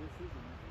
this is easy.